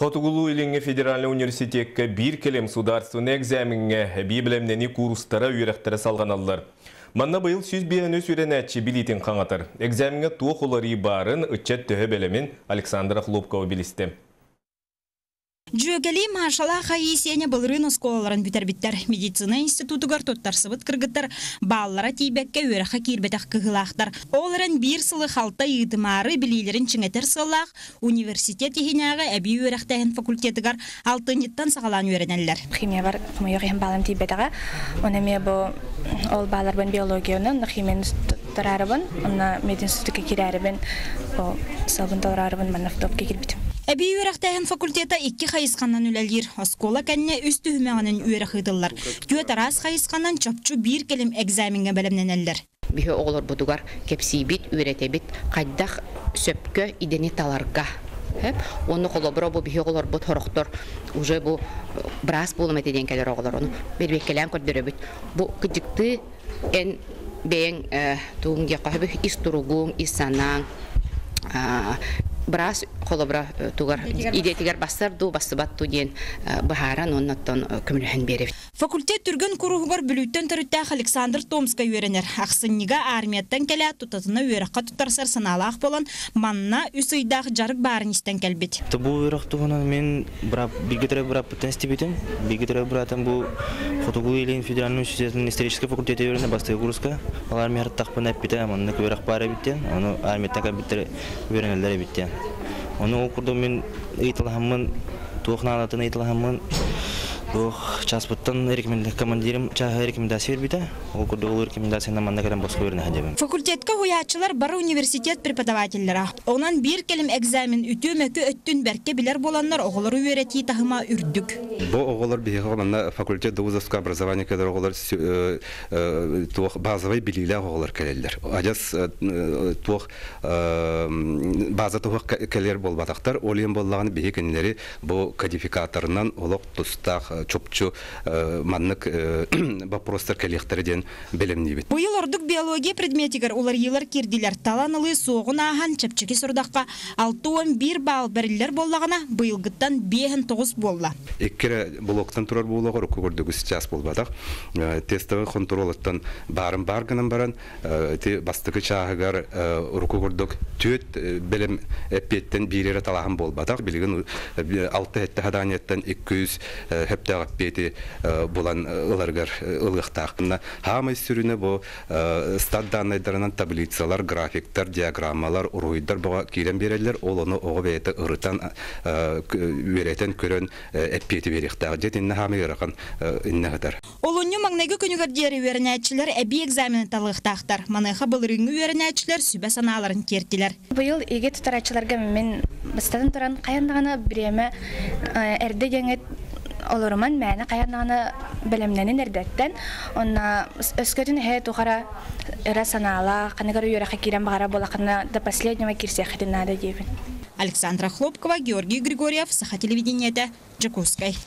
Хотугулу илинге федеральный университетке бир келем сударственный экзаменге библемнени курстара үйрәхтері салған алылар. Манна быйыл сүз бейіні сүренәтші билитин қаңатыр. Экзаменге туық олары барын үтчет төһө белемин Александра Хлопкова билисті. Жүйөгели Машала Хаисене былырын осколаларын биттер медицина институтугар тоттарсыбыт кыргыттар баллара тейбекке өрәхі кирбетақ кыгылақтар. Оларын бир сылы халта йытымары билилерин чыңетер сыллақ университет ехинағы әбі өрәқтәйін факультетігар алтыныттан сағалан өренелер. Химия бар, химия йохин балым тейбетаға. Оны ме бу ол балар биологияны, химия тарарыбын, оны мединститутка кирәрібін, сабын тарарыбын, манафтопка кирбитим. Әбі үйрәқтәйін факультета икки қайысқаннан үләлер. Оскола кәнне үст түхімеғанын үйрәқ ыдылар. Түйет арас қайысқаннан чопчу бір келім экзаменге бәлемненелер. Бихе оғылыр бұдугар кепсибит, үйретебит, қайдақ сөпкө идени таларға. Оны қолобыра бұл бихе оғылыр бұд хорықтор. Уже бұл брас болым әтеден кәлер оғылыр. Оны бербеккелен көрдірі Бұл күдікті ән бәйін туғын геққа ис тұруғың, ис санаң, брас холобра тугар. Идетигер бастар. ду бастыбат ту диен бахаран оннаттан көмүлөһөн беребит факультет түргөн куругугар бүлүттен төрүттәх Александр Томска үйренер аксыннига армияттан келе тутатына үйрәккә тутарсар саналах болан манна үсыйдах жарык барын истен келбит бу үйрәк тугынан мен брап бигетре брап тести битен бигетре братан бу фотогу или федеральный университетин исторический факультет үйренер басты курска. Алар мер тахпын аппите манна үйрәк бары биттен аны армияттан кабиттер үйренелер биттен Оны оқырды мен ыйтылхаммын, туохналатын ыйтылхаммын. Ох, часпыттан командирим чаһа рекомендация бербиде. Ол курды ол рекомендацияны манна керен боско берне хадебем. Факультетка хуячылар бары университет преподавательләре. Онан бир келим экзамен үтү мөкө өттүн берке билер боланнар оголор үйрәти тахыма үрдүк. Бу оголор бие гана факультет вузовское образование кедер оголор туох базовый билиле оголор келелер. Ажас туох база туох келер болбатактар, олен боллаган бие кенлери бу кодификаторынан олок тустак чопчу маннык вопростар келехтерден белемнибит. Бу ел ордук биология предметигер улар йылар кирдилер таланылы соғын ахан чепчеки сурдакка 6-11 бал берилер боллагана быйылгыттан 5-9 болла. Эккере блоктан турар булага рукурдугу сейчас болбадак. Тестовый контролыттан барын баргынан баран те бастыкы чагыгар рукурдук төт белем эппеттен бирере талаган болбадак. Билген 6 хетте хаданияттан 200 хептагап бети булан ыларгар ылыктакына хамы сүрүнө бу стат данныйдарынан таблицалар, графиктар, диаграммалар, уруйдар буга кирен берелер, ол оны ого бейте ырытан веретен көрөн эппети бериктагы жетинне хамы яракан иннегатар. Олонню магнеге күнүгөр диери үйренәчләр әби экзамен талыктактар. Маныха былырыңы үйренәчләр сүбә саналарын кертиләр. Быйыл иге тутарачыларга мен бастан туран каяндаганы биреме эрде жеңет олоруман мәне каянаны белемненин эрдеттен онна өскөтүн хэ тухара эра санала каныгар үйөрэ хакирен багара болакына до последнего кирсехетин надо дебин Александра Хлопкова, Георгий Григорьев, Саха телевидениете, Джакускай.